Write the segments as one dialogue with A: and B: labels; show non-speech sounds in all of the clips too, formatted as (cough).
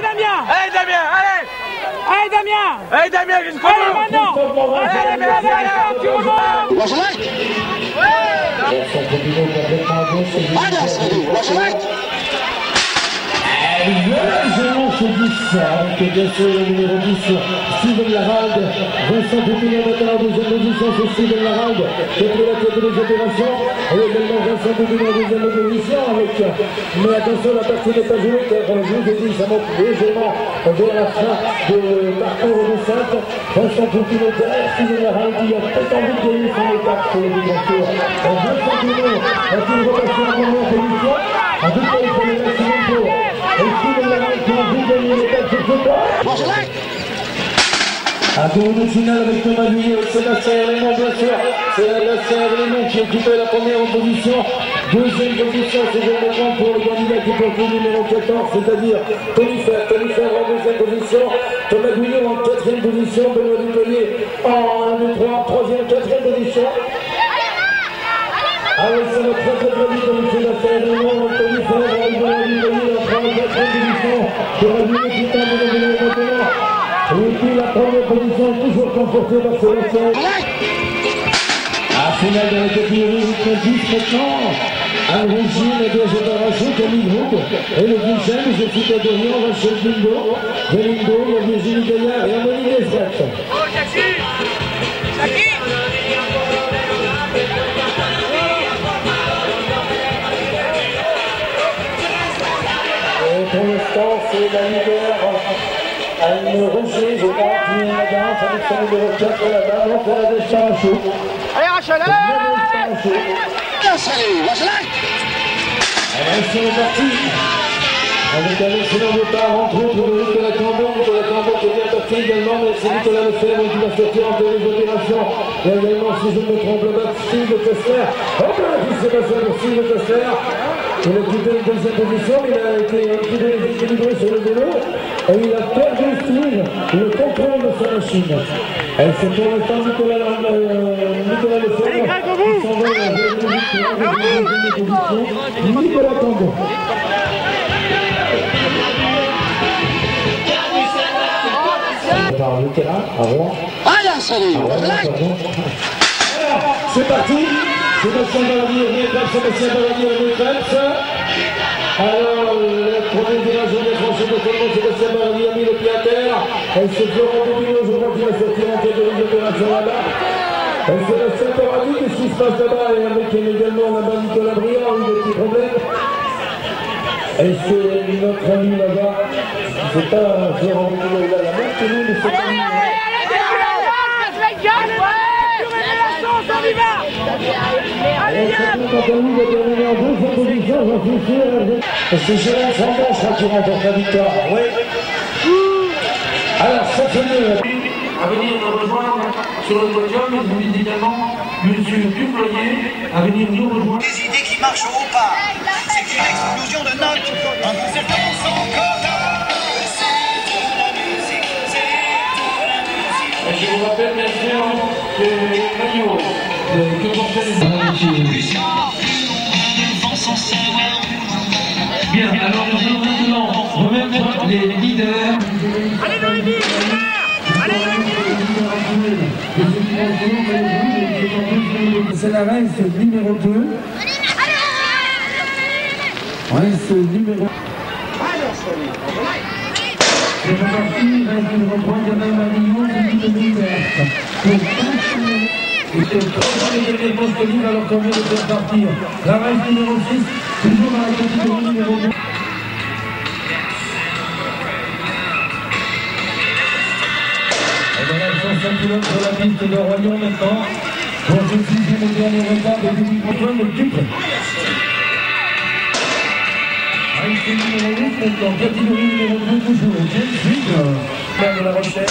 A: Damien.
B: Allez Damien, allez.
A: Allez Damien.
B: Allez Damien, jusqu'au
A: Allez maintenant Allez Damien, allez, tu remontes
C: Largement ce 10, avec bien sûr le numéro 10, Steven Laralde. Vincent Poupillon en deuxième position, c'est Steven Laralde qui pris la tête des opérations. Et également Vincent Poupillon en deuxième position avec, mais attention, la partie n'est pas jouée car je vous ai dit, ça monte légèrement vers la fin de parcours de 5. Vincent Poupillon derrière Steven Laralde qui a peut-être envie de gagner son étape pour. Vincent première position En tout cas, il. Qui a envie de gagner l'étape sur ce point. Un tour de finale avec Thomas Gouillet et Sébastien Raymond, bien sûr. C'est Sébastien Raymond qui occupait la première position. Deuxième position, c'est Legrand pour le candidat qui porte le numéro 14, c'est-à-dire Tony Fer. Tony Fer en deuxième position. Thomas Gouillet en quatrième position. Benoît Dupelier en 1, 2, 3, troisième, quatrième position. Ah oui, ça va très très très vite Sébastien Raymond. Tony Fer, Benoît Dupelier en première, quatrième qui tente de la première position toujours confortée par Sébastien. À finale de la catégorie rythme 10 maintenant. Camille Houd, et le Guichen, Jessica Dorian, Rachel y a Virginie Gaillard et Amélie. Pour l'instant, c'est la leader. Anne Rouget, je crois, qui est là-bas, avec son numéro 4 là-bas, donc on a des Charachot.
A: Allez Rachel, allez, allez, allez
C: Alors, c'est parti. Avec un excellent départ, entre autres, de Nicolas Cambon. Nicolas Cambon qui est bien parti également, mais c'est Nicolas Lefebvre qui va sortir en les opérations. Il y a également, si je ne me trompe pas, Steve Kessler. Hop là, qui s'est passé pour Steve Kessler. Il a quitté une deuxième position, il a été un petit peu déséquilibré sur le vélo. Et il a perdu Steve le contrôle de sa machine. Et c'est pour l'instant Nicolas, euh, Nicolas Lefebvre.
A: Allez,
C: qui s'en va dans la deuxième position. Nicolas Cambon. Par le terrain, à Rouen. C'est parti Sébastien Baladier, Mécrep, Sébastien Baladier, Mécrep. Alors, le premier de franchi de Colombo, Sébastien Baladier a mis le pied à terre. Et c'est Florent Boubillon, je crois qu'il va sortir en tête de l'opération là-bas. Et Sébastien Paradis, qu'est-ce qui se passe là-bas? Et avec également là-bas Nicolas Briand, il a des petits problèmes. Et c'est notre ami là-bas, c'est pas Florent Boubillon, il a la c'est nous, mais c'est pas lui. hein.
A: On y va Allez,
C: suis sûr. Et c'est Sandon, je crois, qui remporte la victoire. Oui. Alors, ça fait mieux.
D: à venir nous rejoindre sur le podium. Dis également M. Duployer à venir nous rejoindre.
E: Des idées qui marchent au pas. C'est une explosion de notes. Un de la musique.
D: Et je vous rappelle bien sûr que les Bien, alors nous allons maintenant remettre les leaders.
A: Allez Noémie, frère Allez Noémie
C: C'est la race numéro 2. Race numéro C'est reparti, race numéro 3, Gabriel Marillon, c'est une leader. Et c'est trois les derniers postes libres alors qu'on vient de faire partir. La race numéro 6, toujours dans la catégorie numéro 2. Et dans la 105 km sur la piste de Royan maintenant. Pour ce sixième et dernier retard de Philippe Antoine le Dupré. Race numéro 8 maintenant, catégorie numéro 2 toujours. James maire de la Rochelle,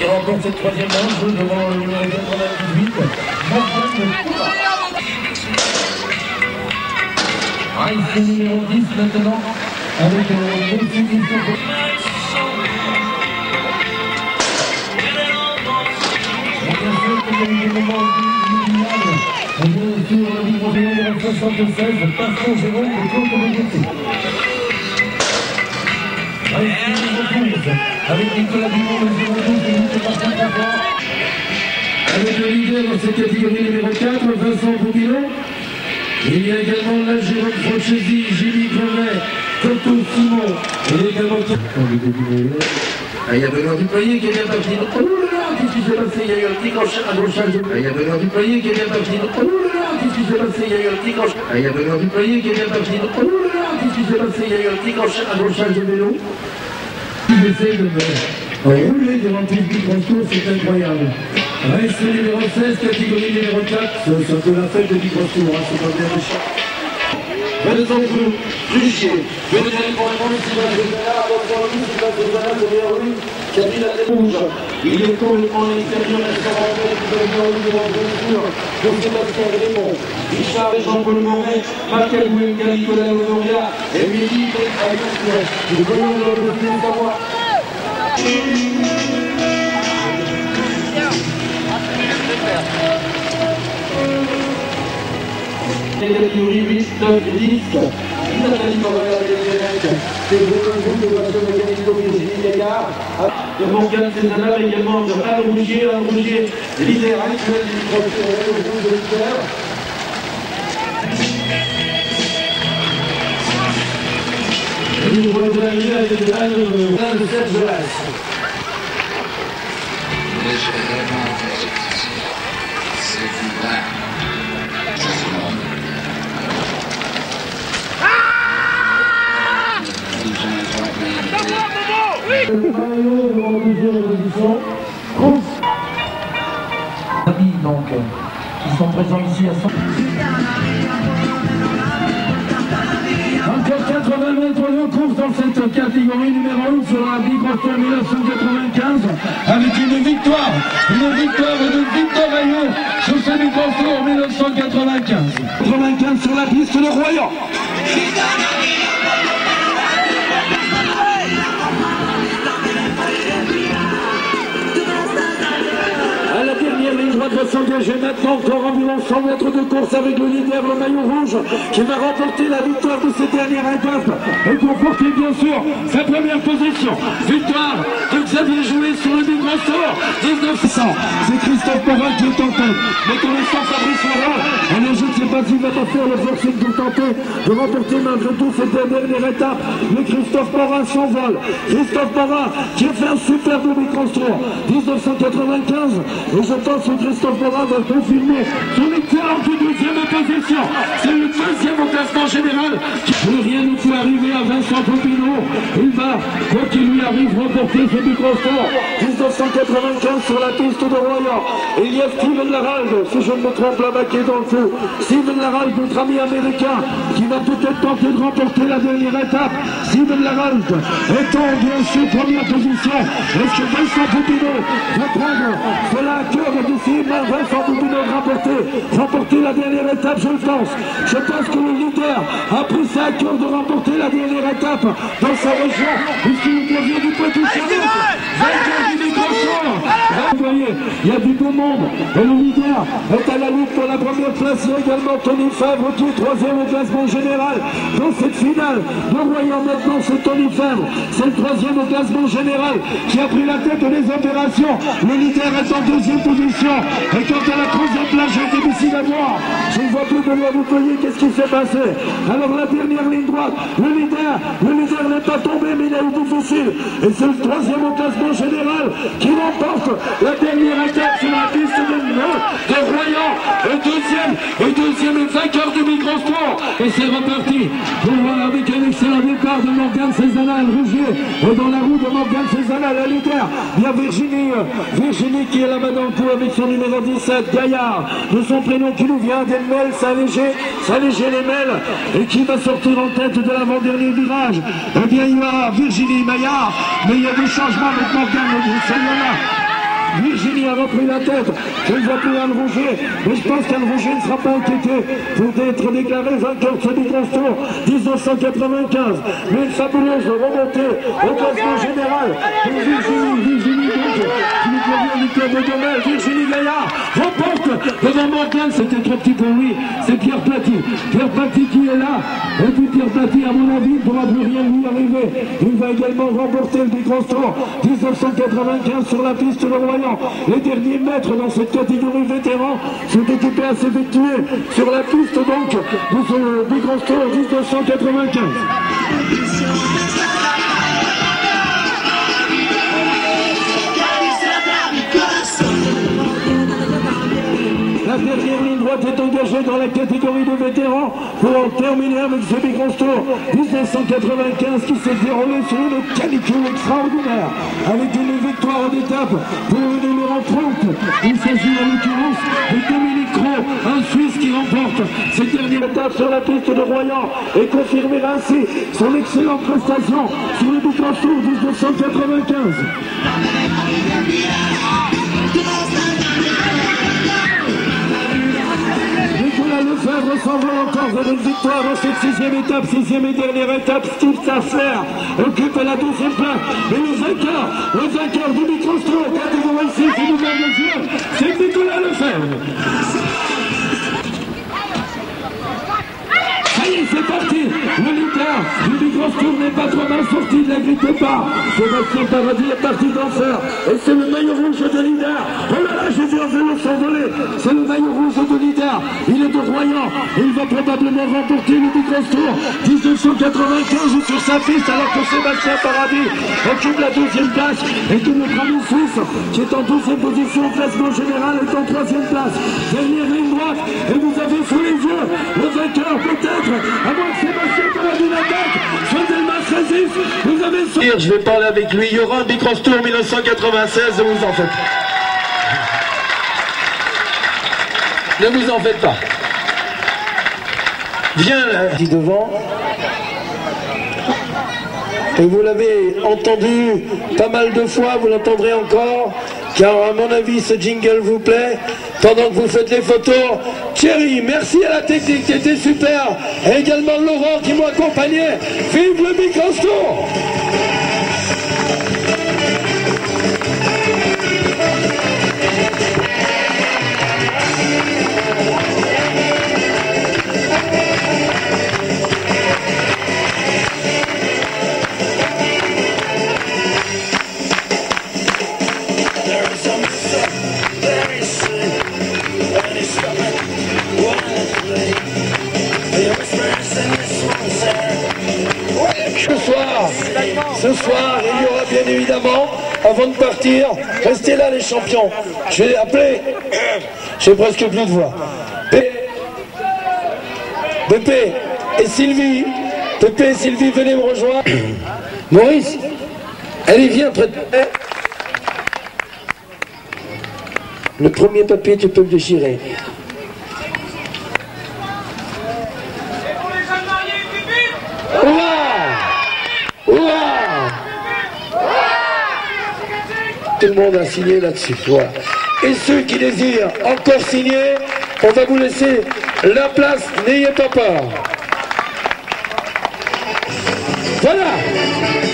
C: qui remporte cette troisième manche devant le numéro 98, Martin Coupa. Race numéro 10 maintenant, avec sûr, comme il on est sur le livre numéro 76, Pascal Jérôme de de Médité. Avec Nicolas Dumont, le 012 de Nicolas Martin Avec le leader dans cette catégorie numéro 4, Vincent Bourguillon. Il y a également la Jérôme Franchesi, Jimmy Clonet, Toto Simon et également... Ah, il y a Benoît Duployer qui est bien parti. Oh là là, qu'est-ce qui s'est passé? Il y a eu un petit crochet à gauche. Ah, il y a Benoît Duployer qui est bien parti. Oh là là, qu'est-ce qui s'est passé? Il y a eu un petit crochet. Ah, il y a Benoît Duployer qui est bien parti. Oh là là, Il y a eu un petit de vélo. Ils essaient de rouler devant le public en tour, c'est incroyable. Reste numéro 16, catégorie numéro 4. C'est un peu la fête de micro-tour, hein, c'est pas bien méchant. Venez qui a mis la. Il est complètement à l'extérieur, la envie devant le sûr, pour Sébastien Raymond, Richard et Jean-Paul Moret, Michael Nicolas Honoria, et Mehdi Ayoub, le voyons de catégorie 8, 9, 10. Avec. De Morgane Cézanne, également de Anne Rougier. Anne Rougier, leader actuel du bout de leader. Le numéro de la ligne est de Anne Jolas. Donc, ils sont présents ici à 100. Encore 80 mètres de course dans cette catégorie numéro 1 sur la Bicross 1995 avec une victoire, une victoire de Victor Ayot sur ce Bicross en 1995. 95 sur la piste de Royan. S'engager maintenant encore environ 100 mètres de course avec le leader, le maillot rouge, qui va remporter la victoire de cette dernière étape et conforter bien sûr sa première position. Victoire de Xavier Jouet sur le micro sort 1900. C'est Christophe Morin qui est en. Mais connaissant Fabrice Laurent, alors je ne sais pas s'il va pas faire le forcing pour tenter de remporter malgré tout cette dernière étape. Mais Christophe Morin s'envole. Christophe Morin qui a fait un super demi-cross-tour 1995. Et je pense que Christophe Morin son excellente deuxième position. C'est le deuxième au classement général. Rien ne peut arriver à Vincent Popino. Il va, quoi qu'il lui arrive, remporter ce micro-tour 1995 sur la piste de Royan. Il y a Steven Laralde, si je ne me trompe là-bas, qui est dans le feu. Steven Laralde, notre ami américain, qui va peut-être tenter de remporter la dernière étape. Steven Laralde étant bien sûr première position. Est-ce que Vincent Popino va prendre cela à cœur et d'essayer Vincent Popino de remporter, remporter la dernière étape, je le pense. Je pense que le leader a pris ça à cœur de remporter la dernière étape dans sa région, puisqu'il vient du Poitou Charentes. Vainqueur du micro-son. Vous voyez, il y a du beau monde. Et le leader est à la lutte pour la première place. Il y a également Tony Favre qui est troisième au classement général dans cette finale. Le voyant maintenant, c'est Tony Favre. C'est le troisième au classement général qui a pris la tête des opérations. Le leader est en deuxième position. Et quant à la troisième place, j'ai difficile à voir. Je ne vois plus de voyez qu'est-ce qui s'est passé? Alors la dernière ligne droite, le leader, le leader n'est pas tombé, mais il a eu difficile. Et c'est le troisième au classement général qui remporte la dernière étape sur la piste de, de Royan. Et deuxième, et deuxième vainqueur du micro-sport. Et c'est reparti pour avec un excellent départ de Morgane Cézanne Rougier. Et dans la roue de Morgane Cézanne, la leader, il y a Virginie, Virginie qui est là-bas dans le coup avec son numéro 17, Gaillard, de son prénom qui nous vient d'Elmel, Saint-Léger, Saint-Léger-les-Mel, et qui va sortir en tête de l'avant-dernier virage. Virginie Maillard, mais il y a des changements avec Morgane Cézanne. Virginie a repris la tête. Je ne vois plus Anne Rouget. Mais je pense qu'Anne Rouget ne sera pas inquiétée pour être déclarée vainqueur de ce tour 1995. Mais une fabuleuse remontée au classement général pour Virginie. Virginie club de Domel, Virginie Gaillard remporte devant Morgan, c'était trop petit pour lui, c'est Pierre Platy. Pierre Platy qui est là, et puis Pierre Platy, à mon avis, ne pourra plus rien lui arriver. Il va également remporter le Bicrostor 1995 sur la piste de Les derniers mètres dans cette catégorie vétéran sont occupés à s'effectuer sur la piste donc de ce Bicrostor 1995. La dernière ligne droite est engagée dans la catégorie de vétérans pour en terminer avec ce Big Tour 1995 qui s'est déroulé sur une canicule extraordinaire avec une victoire en étape pour le numéro 30. Il s'agit en l'occurrence de Dominique Cros, un Suisse qui remporte cette dernière étape sur la piste de Royan et confirmer ainsi son excellente prestation sur le Big Tour 1995. Lefebvre s'envole encore vers une victoire dans cette sixième étape, sixième et dernière étape. Steve Sassler occupe la deuxième place. Et le vainqueur, le vainqueur du microstro, catégorie 6, il nous deuxième, c'est Nicolas Lefebvre. Ça y est, c'est parti. Le leader du microstro n'est pas trop mal sorti, ne l'inquiétez pas. Sébastien Paradis est parti danseur. Et c'est le maillot rouge de leader. Oh là là, j'ai vu un vélo s'envoler. C'est le maillot rouge de leader. Il est de Royan. Il va probablement remporter le microstour 1995 sur sa piste alors que Sébastien Paradis occupe la deuxième place et que notre ami suisse qui est en deuxième position au classement général est en troisième place. Dernière ligne droite et vous avez sous les yeux le vainqueur peut-être à moins que Je vais parler avec lui. Il y aura un Bicross Tour 1996, ne vous en faites pas. Ne vous en faites pas. Viens là. Devant. Et vous l'avez entendu pas mal de fois, vous l'entendrez encore, car à mon avis ce jingle vous plaît. Pendant que vous faites les photos, Thierry, merci à la technique qui était super, et également Laurent qui m'a accompagné. Vive le Bicross Tour champions. Je vais appeler, j'ai presque plus de voix. Pépé et Sylvie, Pépé et Sylvie, venez me rejoindre. (clears throat) Maurice, allez, viens près de... Eh. Le premier papier, tu peux le déchirer. Tout le monde a signé là-dessus. Et ceux qui désirent encore signer, on va vous laisser la place, n'ayez pas peur. Voilà